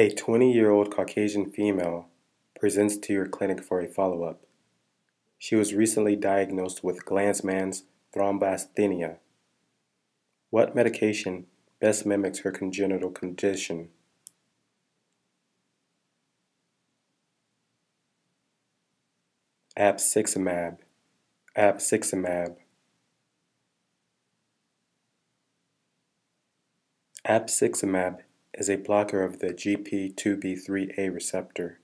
A 20 year old Caucasian female presents to your clinic for a follow up. She was recently diagnosed with Glanzmann's thrombasthenia. What medication best mimics her congenital condition? Abciximab, abciximab. Abciximab is a blocker of the GP2B3A receptor.